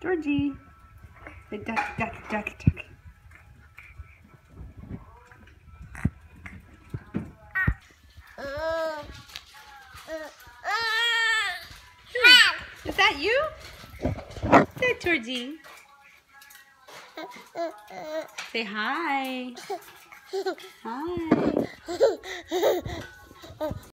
Georgie. Say duck, duck, duck, duck. Is that you? Is that Georgie? Say hi. Hi.